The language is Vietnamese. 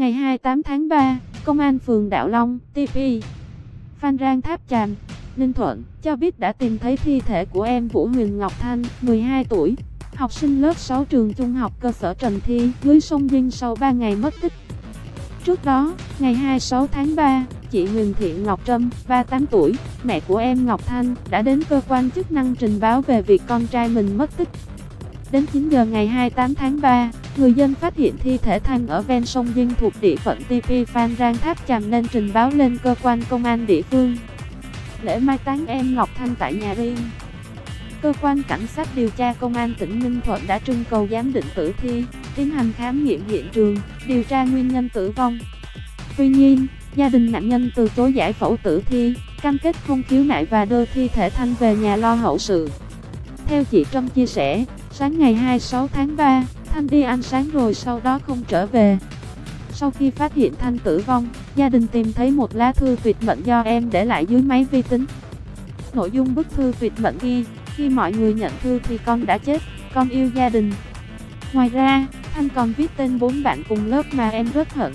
ngày 28 tháng 3, Công an phường Đạo Long, TP, Phan Rang Tháp Chàm, Ninh Thuận, cho biết đã tìm thấy thi thể của em Vũ Huyền Ngọc Thanh, 12 tuổi, học sinh lớp 6 trường trung học cơ sở Trần Thi, dưới sông Vinh sau 3 ngày mất tích. Trước đó, ngày 26 tháng 3, chị Huyền Thiện Ngọc Trâm, 38 tuổi, mẹ của em Ngọc Thanh, đã đến cơ quan chức năng trình báo về việc con trai mình mất tích. Đến 9 giờ ngày 28 tháng 3, người dân phát hiện thi thể Thanh ở ven sông Vinh thuộc địa phận TP Phan Rang Tháp Chàm nên trình báo lên cơ quan công an địa phương. Lễ mai táng em Ngọc Thanh tại nhà riêng. Cơ quan cảnh sát điều tra công an tỉnh Ninh Thuận đã trưng cầu giám định tử thi, tiến hành khám nghiệm hiện trường, điều tra nguyên nhân tử vong. Tuy nhiên, gia đình nạn nhân từ chối giải phẫu tử thi, cam kết không khiếu nại và đưa thi thể Thanh về nhà lo hậu sự. Theo chị Trâm chia sẻ, sáng ngày 26 tháng 3, Thanh đi ăn sáng rồi sau đó không trở về. Sau khi phát hiện Thanh tử vong, gia đình tìm thấy một lá thư tuyệt mệnh do em để lại dưới máy vi tính. Nội dung bức thư tuyệt mệnh ghi, khi mọi người nhận thư thì con đã chết, con yêu gia đình. Ngoài ra, Thanh còn viết tên bốn bạn cùng lớp mà em rất hận.